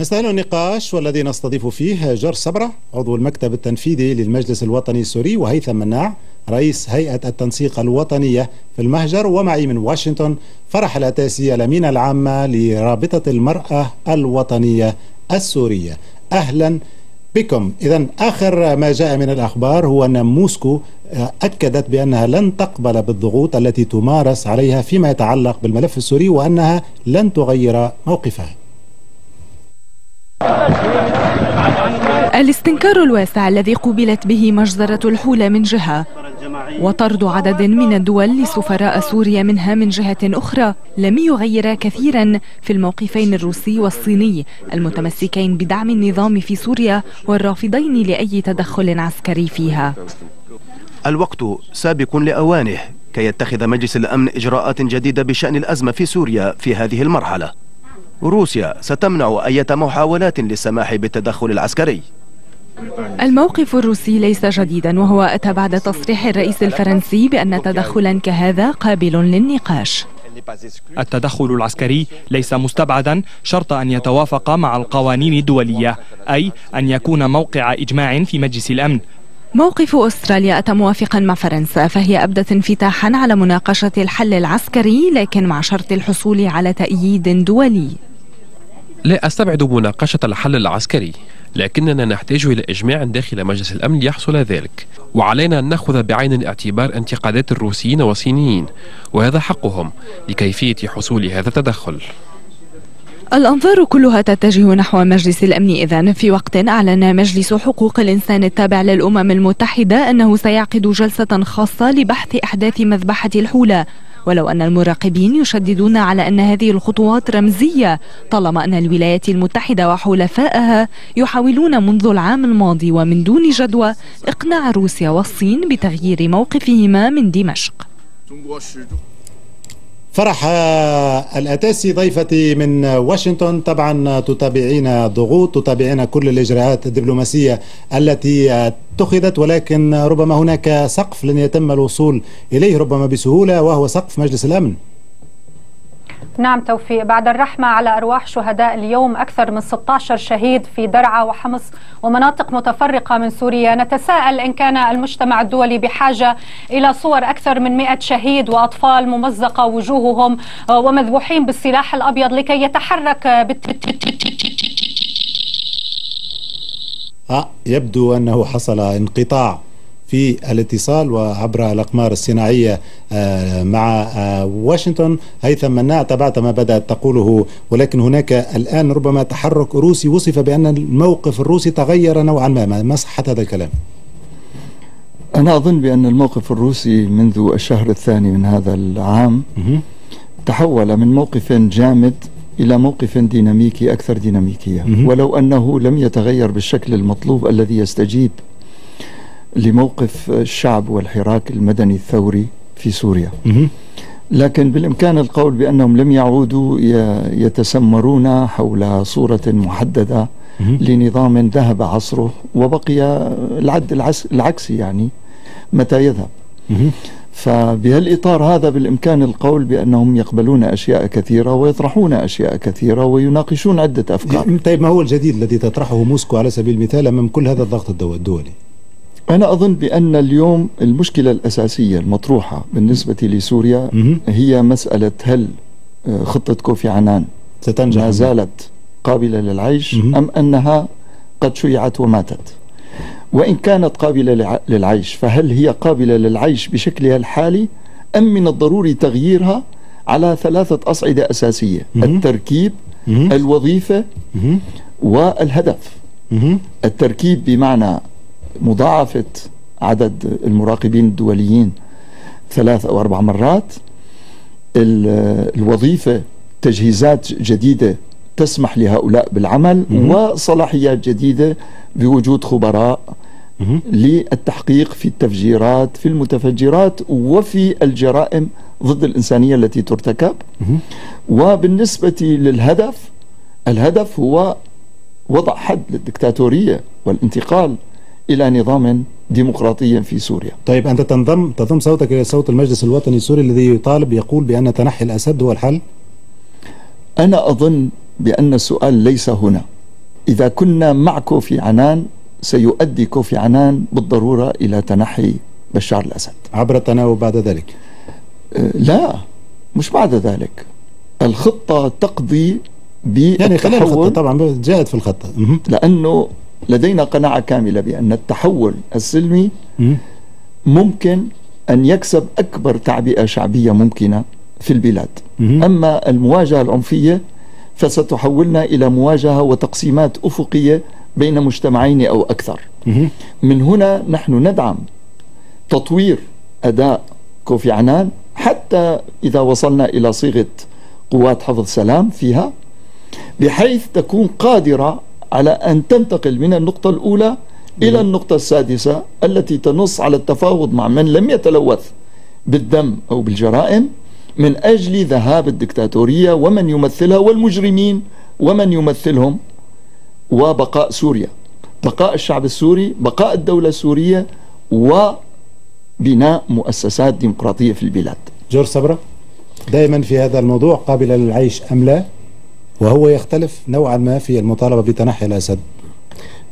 نستهل النقاش والذي نستضيف فيه جورج صبرة عضو المكتب التنفيذي للمجلس الوطني السوري وهيثم مناع رئيس هيئة التنسيق الوطنية في المهجر ومعي من واشنطن فرح الأتاسي الأمينة العامة لرابطة المرأة الوطنية السورية. أهلا بكم. إذا آخر ما جاء من الأخبار هو أن موسكو أكدت بأنها لن تقبل بالضغوط التي تمارس عليها فيما يتعلق بالملف السوري وأنها لن تغير موقفها. الاستنكار الواسع الذي قوبلت به مجزرة الحولة من جهة. وطرد عدد من الدول لسفراء سوريا منها من جهة أخرى لم يغير كثيرا في الموقفين الروسي والصيني المتمسكين بدعم النظام في سوريا والرافضين لأي تدخل عسكري فيها. الوقت سابق لأوانه كي يتخذ مجلس الأمن إجراءات جديدة بشأن الأزمة في سوريا في هذه المرحلة. روسيا ستمنع أي محاولات للسماح بالتدخل العسكري. الموقف الروسي ليس جديدا وهو أتى بعد تصريح الرئيس الفرنسي بأن تدخلا كهذا قابل للنقاش. التدخل العسكري ليس مستبعدا شرط أن يتوافق مع القوانين الدولية أي أن يكون موقع إجماع في مجلس الأمن. موقف أستراليا أتى موافقا مع فرنسا فهي أبدت انفتاحا على مناقشة الحل العسكري لكن مع شرط الحصول على تأييد دولي. لا أستبعد مناقشة الحل العسكري لكننا نحتاج إلى إجماع داخل مجلس الأمن ليحصل ذلك. وعلينا أن نأخذ بعين الاعتبار انتقادات الروسيين والصينيين وهذا حقهم لكيفية حصول هذا التدخل. الأنظار كلها تتجه نحو مجلس الأمن إذن في وقت أعلن مجلس حقوق الإنسان التابع للأمم المتحدة أنه سيعقد جلسة خاصة لبحث أحداث مذبحة الحولة ولو أن المراقبين يشددون على أن هذه الخطوات رمزية طالما أن الولايات المتحدة وحلفائها يحاولون منذ العام الماضي ومن دون جدوى إقناع روسيا والصين بتغيير موقفهما من دمشق. فرح الأتاسي ضيفتي من واشنطن. طبعا تتابعين ضغوط تتابعين كل الإجراءات الدبلوماسية التي اتخذت ولكن ربما هناك سقف لن يتم الوصول إليه ربما بسهولة وهو سقف مجلس الأمن. نعم توفيق. بعد الرحمة على أرواح شهداء اليوم أكثر من 16 شهيد في درعا وحمص ومناطق متفرقة من سوريا. نتساءل إن كان المجتمع الدولي بحاجة إلى صور أكثر من 100 شهيد وأطفال ممزقة وجوههم ومذبوحين بالسلاح الأبيض لكي يتحرك آه يبدو أنه حصل انقطاع. في الاتصال وعبر الأقمار الصناعية آه، مع آه، واشنطن هيثم مناع. تبعت ما بدأت تقوله ولكن هناك الآن ربما تحرك روسي. وصف بأن الموقف الروسي تغير نوعا ما. ما صحة هذا الكلام؟ أنا أظن بأن الموقف الروسي منذ الشهر الثاني من هذا العام تحول من موقف جامد إلى موقف ديناميكي أكثر ديناميكية. ولو أنه لم يتغير بالشكل المطلوب الذي يستجيب لموقف الشعب والحراك المدني الثوري في سوريا. لكن بالإمكان القول بأنهم لم يعودوا يتسمرون حول صورة محددة لنظام ذهب عصره وبقي العد العكسي يعني متى يذهب. فبهالإطار هذا بالإمكان القول بأنهم يقبلون أشياء كثيرة ويطرحون أشياء كثيرة ويناقشون عدة أفكار. طيب ما هو الجديد الذي تطرحه موسكو على سبيل المثال أمام كل هذا الضغط الدولي؟ أنا أظن بأن اليوم المشكلة الأساسية المطروحة بالنسبة لسوريا هي مسألة هل آه، خطة كوفي عنان ستنجح ما زالت قابلة للعيش أم أنها قد شيعت وماتت؟ وإن كانت قابلة للعيش فهل هي قابلة للعيش بشكلها الحالي أم من الضروري تغييرها على ثلاثة أصعدة أساسية؟ التركيب الوظيفة والهدف. التركيب بمعنى مضاعفة عدد المراقبين الدوليين ثلاث أو أربع مرات. الوظيفة تجهيزات جديدة تسمح لهؤلاء بالعمل وصلاحيات جديدة بوجود خبراء للتحقيق في التفجيرات في المتفجرات وفي الجرائم ضد الإنسانية التي ترتكب. وبالنسبة للهدف الهدف هو وضع حد للدكتاتورية والانتقال إلى نظام ديمقراطي في سوريا. طيب أنت تنضم تضم صوتك إلى صوت المجلس الوطني السوري الذي يطالب يقول بأن تنحي الأسد هو الحل؟ أنا أظن بأن السؤال ليس هنا. إذا كنا مع كوفي عنان سيؤدي كوفي عنان بالضرورة إلى تنحي بشار الأسد. عبر التناوب بعد ذلك؟ أه، لا مش بعد ذلك. الخطة تقضي يعني خلال الخطة طبعا جاءت في الخطة. لأنه لدينا قناعة كاملة بأن التحول السلمي ممكن أن يكسب أكبر تعبئة شعبية ممكنة في البلاد. أما المواجهة العنفية فستحولنا إلى مواجهة وتقسيمات أفقية بين مجتمعين أو أكثر. من هنا نحن ندعم تطوير أداء كوفي عنان حتى إذا وصلنا إلى صيغة قوات حفظ سلام فيها بحيث تكون قادرة على أن تنتقل من النقطة الأولى إلى النقطة السادسة التي تنص على التفاوض مع من لم يتلوث بالدم أو بالجرائم من أجل ذهاب الدكتاتورية ومن يمثلها والمجرمين ومن يمثلهم وبقاء سوريا. بقاء الشعب السوري بقاء الدولة السورية وبناء مؤسسات ديمقراطية في البلاد. جورج صبرا دائما في هذا الموضوع قابل للعيش أم لا؟ وهو يختلف نوعا ما في المطالبة بتنحي الأسد.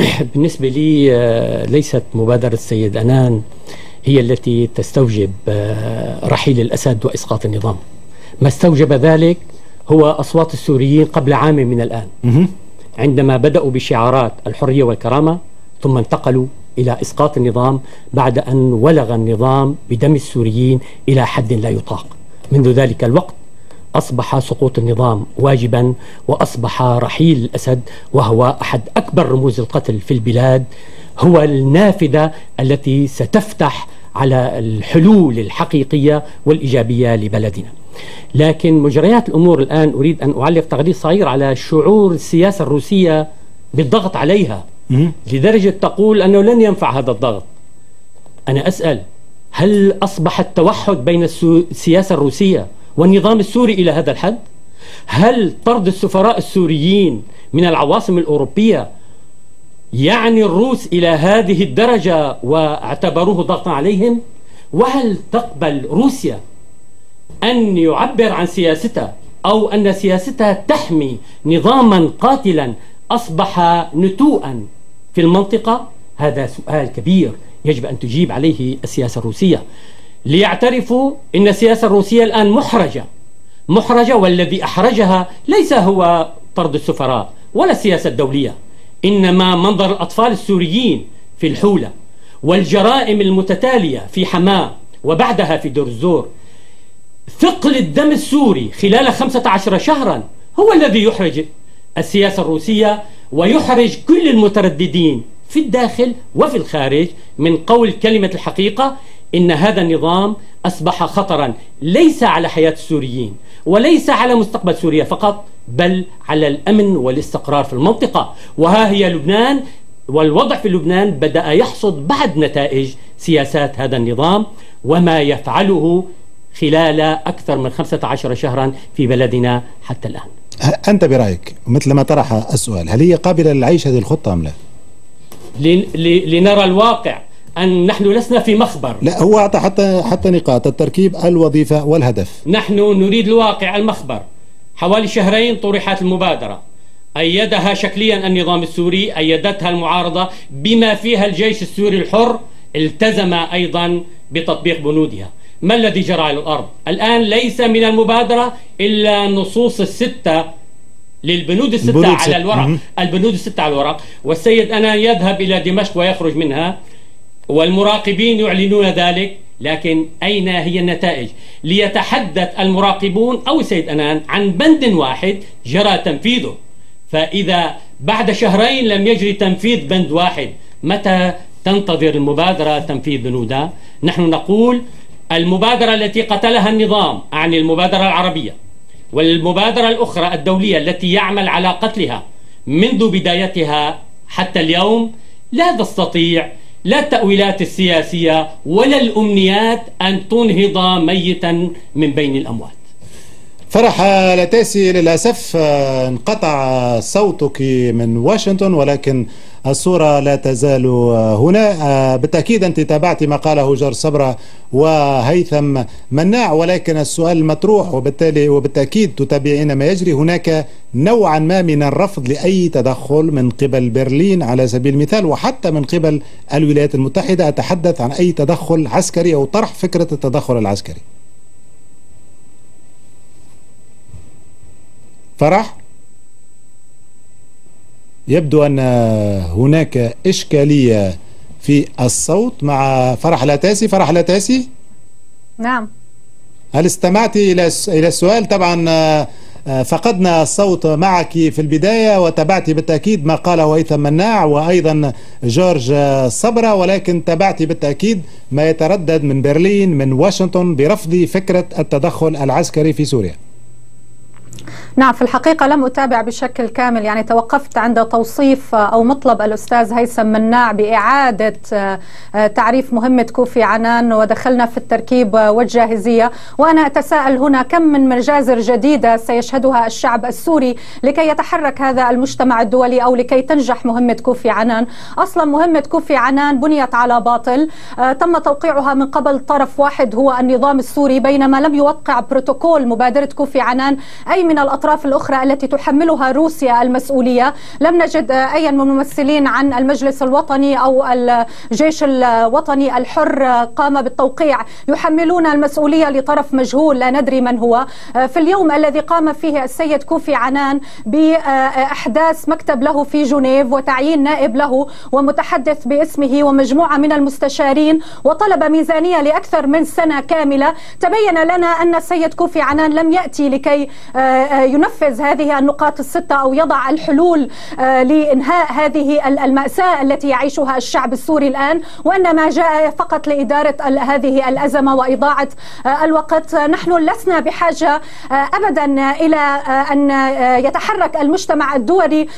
بالنسبة لي آه، ليست مبادرة السيد أنان هي التي تستوجب آه، رحيل الأسد وإسقاط النظام. ما استوجب ذلك هو أصوات السوريين قبل عام من الآن. عندما بدأوا بشعارات الحرية والكرامة ثم انتقلوا إلى إسقاط النظام بعد أن ولغ النظام بدم السوريين إلى حد لا يطاق. منذ ذلك الوقت أصبح سقوط النظام واجبا وأصبح رحيل الأسد وهو أحد أكبر رموز القتل في البلاد هو النافذة التي ستفتح على الحلول الحقيقية والإيجابية لبلدنا. لكن مجريات الأمور الآن أريد أن أعلق تغليظ صغير على شعور السياسة الروسية بالضغط عليها لدرجة تقول أنه لن ينفع هذا الضغط. أنا أسأل هل أصبح التوحد بين السياسة الروسية والنظام السوري إلى هذا الحد؟ هل طرد السفراء السوريين من العواصم الأوروبية يعني الروس إلى هذه الدرجة واعتبروه ضغطا عليهم؟ وهل تقبل روسيا أن يعبر عن سياستها أو أن سياستها تحمي نظاما قاتلا أصبح نتوءا في المنطقة؟ هذا سؤال كبير يجب أن تجيب عليه السياسة الروسية ليعترفوا أن السياسة الروسية الآن محرجة. محرجة والذي أحرجها ليس هو طرد السفراء ولا السياسة الدولية إنما منظر الأطفال السوريين في الحولة والجرائم المتتالية في حماة وبعدها في دور الزور. ثقل الدم السوري خلال 15 شهرا هو الذي يحرج السياسة الروسية ويحرج كل المترددين في الداخل وفي الخارج من قول كلمة الحقيقة إن هذا النظام أصبح خطرا ليس على حياة السوريين وليس على مستقبل سوريا فقط بل على الأمن والاستقرار في المنطقة. وها هي لبنان والوضع في لبنان بدأ يحصد بعد نتائج سياسات هذا النظام وما يفعله خلال أكثر من 15 شهرا في بلدنا حتى الآن. أنت برأيك مثل ما طرح السؤال هل هي قابلة للعيش هذه الخطة أم لا؟ لنرى الواقع. أن نحن لسنا في مخبر لا هو أعطى حتى حتى نقاط التركيب الوظيفة والهدف. نحن نريد الواقع المخبر حوالي شهرين طرحت المبادرة. أيدها شكليا النظام السوري أيدتها المعارضة بما فيها الجيش السوري الحر التزم أيضا بتطبيق بنودها. ما الذي جرى على الأرض؟ الآن ليس من المبادرة إلا النصوص الستة للبنود الستة على الورق. البنود الستة على الورق. والسيد أنا يذهب إلى دمشق ويخرج منها. والمراقبين يعلنون ذلك لكن أين هي النتائج؟ ليتحدث المراقبون أو السيد أنان عن بند واحد جرى تنفيذه. فإذا بعد شهرين لم يجري تنفيذ بند واحد متى تنتظر المبادرة تنفيذ بنودها نحن نقول المبادرة التي قتلها النظام أعني المبادرة العربية والمبادرة الأخرى الدولية التي يعمل على قتلها منذ بدايتها حتى اليوم لا تستطيع لا التأويلات السياسية ولا الأمنيات أن تنهض ميتا من بين الأموات. فرح لتاسي للأسف انقطع صوتك من واشنطن ولكن الصورة لا تزال هنا. بالتأكيد أنت تابعت ما قاله جار صبرة وهيثم مناع ولكن السؤال المطروح وبالتالي وبالتأكيد تتابعين ما يجري. هناك نوعا ما من الرفض لأي تدخل من قبل برلين على سبيل المثال وحتى من قبل الولايات المتحدة. أتحدث عن أي تدخل عسكري أو طرح فكرة التدخل العسكري. فرح؟ يبدو أن هناك إشكالية في الصوت مع فرح الأتاسي فرح الأتاسي نعم. هل استمعت إلى إلى السؤال؟ طبعا آه، فقدنا الصوت معك في البداية وتابعت بالتأكيد ما قاله هيثم مناع وأيضا جورج صبرة ولكن تابعت بالتأكيد ما يتردد من برلين من واشنطن برفض فكرة التدخل العسكري في سوريا. نعم في الحقيقة لم أتابع بشكل كامل. يعني توقفت عند توصيف أو مطلب الأستاذ هيثم مناع بإعادة آه، تعريف مهمة كوفي عنان ودخلنا في التركيب والجاهزية. وأنا أتساءل هنا كم من مجازر جديدة سيشهدها الشعب السوري لكي يتحرك هذا المجتمع الدولي أو لكي تنجح مهمة كوفي عنان. أصلا مهمة كوفي عنان بنيت على باطل. آه، تم توقيعها من قبل طرف واحد هو النظام السوري بينما لم يوقع بروتوكول مبادرة كوفي عنان أي من الأطراف الأطراف الأخرى التي تحملها روسيا المسؤولية. لم نجد أي من الممثلين عن المجلس الوطني أو الجيش الوطني الحر قام بالتوقيع. يحملون المسؤولية لطرف مجهول لا ندري من هو. في اليوم الذي قام فيه السيد كوفي عنان بإحداث مكتب له في جنيف وتعيين نائب له ومتحدث باسمه ومجموعة من المستشارين وطلب ميزانية لأكثر من سنة كاملة. تبين لنا أن السيد كوفي عنان لم يأتي لكي ينفذ هذه النقاط الستة أو يضع الحلول آه، لإنهاء هذه المأساة التي يعيشها الشعب السوري الآن. وإنما جاء فقط لإدارة هذه الأزمة وإضاعة آه، الوقت. نحن لسنا بحاجة آه، أبدا إلى أن يتحرك المجتمع الدولي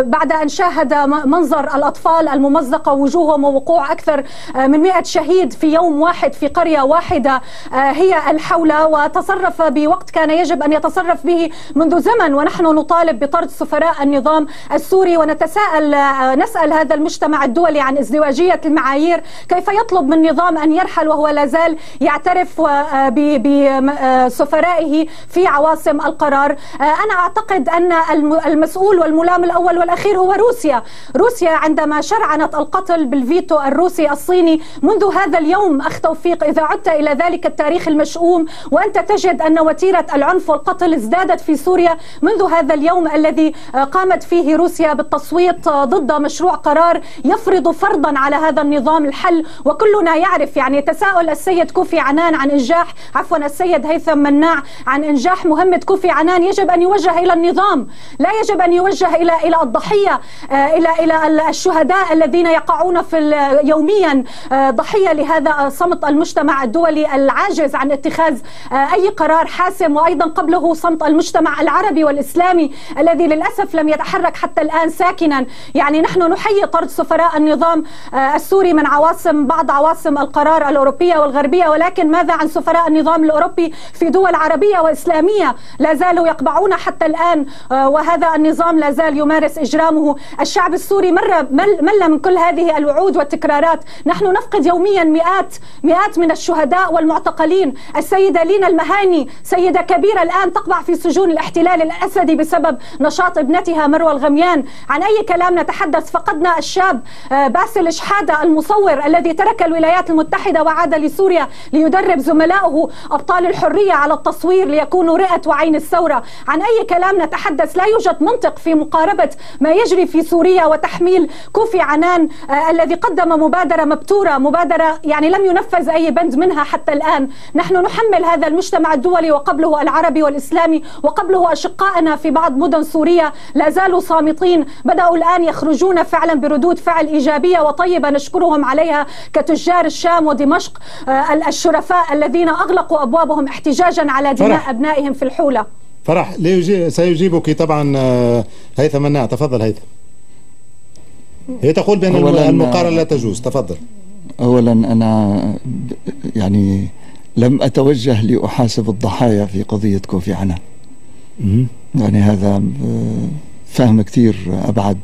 بعد أن شاهد منظر الأطفال الممزقة وجوههم ووقوع أكثر من 100 شهيد في يوم واحد في قرية واحدة هي الحولة. وتصرف بوقت كان يجب أن يتصرف به منذ زمن ونحن نطالب بطرد سفراء النظام السوري ونتساءل آه، نسأل هذا المجتمع الدولي عن ازدواجية المعايير. كيف يطلب من نظام أن يرحل وهو لا زال يعترف آه، بسفرائه في عواصم القرار؟ آه، أنا أعتقد أن المسؤول والملام الأول والأخير هو روسيا. روسيا عندما شرعنت القتل بالفيتو الروسي الصيني منذ هذا اليوم أخ توفيق إذا عدت إلى ذلك التاريخ المشؤوم وأنت تجد أن وتيرة العنف والقتل ازدادت في سوريا. منذ هذا اليوم الذي قامت فيه روسيا بالتصويت ضد مشروع قرار يفرض فرضا على هذا النظام الحل. وكلنا يعرف يعني تساؤل السيد كوفي عنان عن إنجاح عفوا السيد هيثم مناع عن إنجاح مهمة كوفي عنان. يجب أن يوجه إلى النظام لا يجب أن يوجه إلى إلى الضحية آه، إلى إلى الشهداء الذين يقعون في يوميا آه، ضحية لهذا صمت المجتمع الدولي العاجز عن اتخاذ آه، أي قرار حاسم. وأيضا قبله صمت المجتمع العربي والإسلامي الذي للأسف لم يتحرك حتى الآن ساكنا. يعني نحن نحيي طرد سفراء النظام آه، السوري من عواصم بعض عواصم القرار الأوروبية والغربية ولكن ماذا عن سفراء النظام الأوروبي في دول عربية وإسلامية لا زالوا يقبعون حتى الآن؟ آه، وهذا النظام لا زال يمارس إجرامه. الشعب السوري مر مل من كل هذه الوعود والتكرارات. نحن نفقد يوميا مئات مئات من الشهداء والمعتقلين. السيدة لينا المهاني سيدة كبيرة الآن تقبع في سجون الإحتلال. الأسدي بسبب نشاط ابنتها مروى الغميان. عن أي كلام نتحدث؟ فقدنا الشاب آه، باسل شحادة المصور الذي ترك الولايات المتحدة وعاد لسوريا ليدرب زملائه أبطال الحرية على التصوير ليكونوا رئة وعين الثورة. عن أي كلام نتحدث؟ لا يوجد منطق في مقاربة ما يجري في سوريا وتحميل كوفي عنان آه الذي قدم مبادرة مبتورة مبادرة يعني لم ينفذ أي بند منها حتى الآن. نحن نحمل هذا المجتمع الدولي وقبله العربي والإسلامي وقبله أشقائنا في بعض مدن سوريا لا زالوا صامتين. بدأوا الآن يخرجون فعلا بردود فعل إيجابية وطيبة نشكرهم عليها كتجار الشام ودمشق آه، الشرفاء الذين أغلقوا أبوابهم احتجاجا على دماء فرح. أبنائهم في الحولة. فرح. سيجيبك طبعا آه، هيثم مناع تفضل هيثم. هي تقول بأن المقارنة لا تجوز. تفضل. أولا أنا يعني لم أتوجه لأحاسب الضحايا في قضية كوفي عنان. يعني هذا فهم كثير أبعد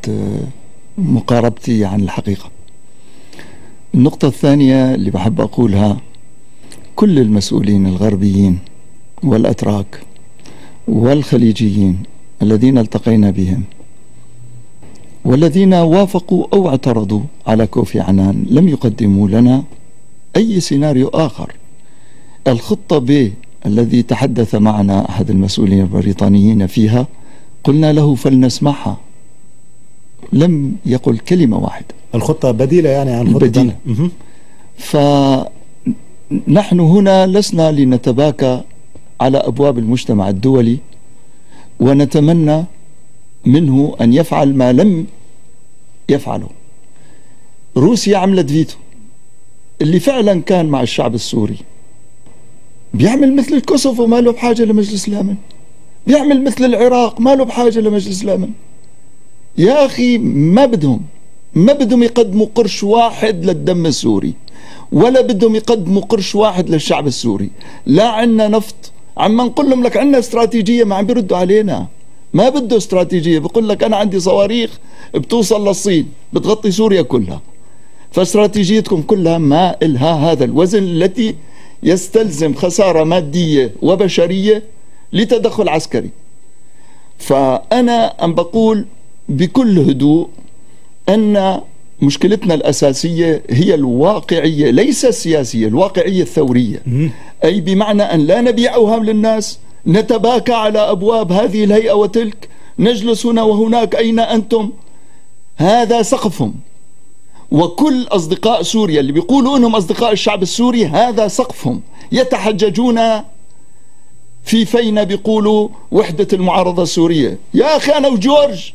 مقاربتي عن الحقيقة. النقطة الثانية اللي بحب أقولها كل المسؤولين الغربيين والأتراك والخليجيين الذين التقينا بهم والذين وافقوا أو اعترضوا على كوفي عنان لم يقدموا لنا أي سيناريو آخر. الخطة ب الذي تحدث معنا أحد المسؤولين البريطانيين فيها قلنا له فلنسمعها. لم يقل كلمة واحدة. الخطة بديلة يعني عن خطة بديلة. فنحن هنا لسنا لنتباكى على أبواب المجتمع الدولي ونتمنى منه أن يفعل ما لم يفعله. روسيا عملت فيتو اللي فعلا كان مع الشعب السوري. بيعمل مثل الكوسوفو ما له بحاجة لمجلس الأمن. بيعمل مثل العراق ما له بحاجة لمجلس الأمن. يا أخي ما بدهم. ما بدهم يقدموا قرش واحد للدم السوري ولا بدهم يقدموا قرش واحد للشعب السوري. لا عنا نفط. عم نقول لهم لك عنا استراتيجية ما عم بيردوا علينا. ما بده استراتيجية. بقول لك أنا عندي صواريخ بتوصل للصين بتغطي سوريا كلها. فاستراتيجيتكم كلها ما إلها هذا الوزن التي يستلزم خسارة مادية وبشرية لتدخل عسكري. فأنا أم بقول بكل هدوء أن مشكلتنا الأساسية هي الواقعية ليس السياسية الواقعية الثورية. أي بمعنى أن لا نبيع أوهام للناس نتباكى على أبواب هذه الهيئة وتلك نجلس هنا وهناك أين أنتم؟ هذا سقفهم. وكل أصدقاء سوريا اللي بيقولوا أنهم أصدقاء الشعب السوري هذا سقفهم. يتحججون في فينا بيقولوا وحدة المعارضة السورية. يا أخي أنا وجورج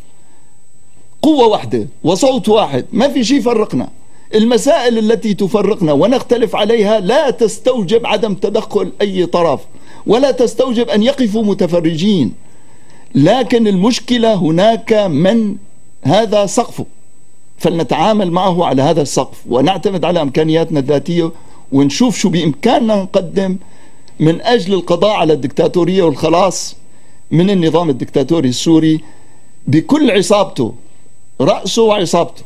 قوة واحدة وصوت واحد ما في شيء فرقنا المسائل التي تفرقنا ونختلف عليها لا تستوجب عدم تدخل أي طرف ولا تستوجب أن يقفوا متفرجين. لكن المشكلة هناك من هذا سقفه. فلنتعامل معه على هذا السقف ونعتمد على إمكانياتنا الذاتية ونشوف شو بإمكاننا نقدم من أجل القضاء على الدكتاتورية والخلاص من النظام الدكتاتوري السوري بكل عصابته رأسه وعصابته.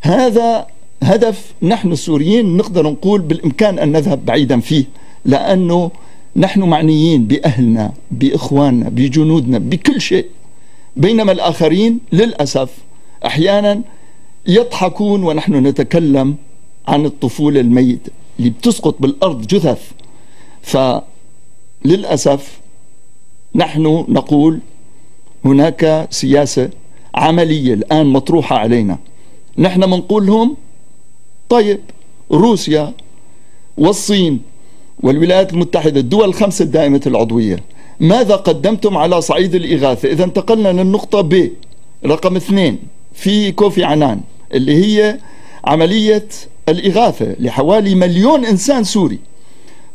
هذا هدف نحن السوريين نقدر نقول بالإمكان أن نذهب بعيدا فيه لأنه نحن معنيين بأهلنا بإخواننا بجنودنا بكل شيء. بينما الآخرين للأسف أحيانا يضحكون ونحن نتكلم عن الطفولة الميتة اللي بتسقط بالأرض جثث. فللأسف نحن نقول هناك سياسة عملية الآن مطروحة علينا. نحن بنقول لهم طيب روسيا والصين والولايات المتحدة الدول الخمسة الدائمة العضوية ماذا قدمتم على صعيد الإغاثة؟ إذا انتقلنا للنقطة ب رقم اثنين في كوفي عنان. اللي هي عملية الإغاثة لحوالي مليون إنسان سوري.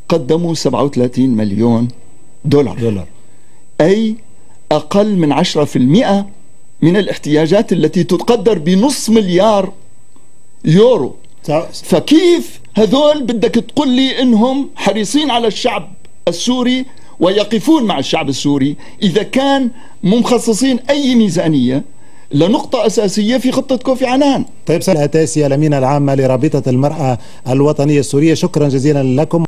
قدموا 37 مليون دولار, دولار. أي أقل من 10% من الاحتياجات التي تقدر بنص مليار يورو. فكيف هذول بدك تقول لي إنهم حريصين على الشعب السوري ويقفون مع الشعب السوري إذا كان مخصصين أي ميزانية لنقطة أساسية في خطة كوفي عنان. طيب سنة تاسية الأمينة العامة لرابطة المرأة الوطنية السورية. شكرا جزيلا لكم.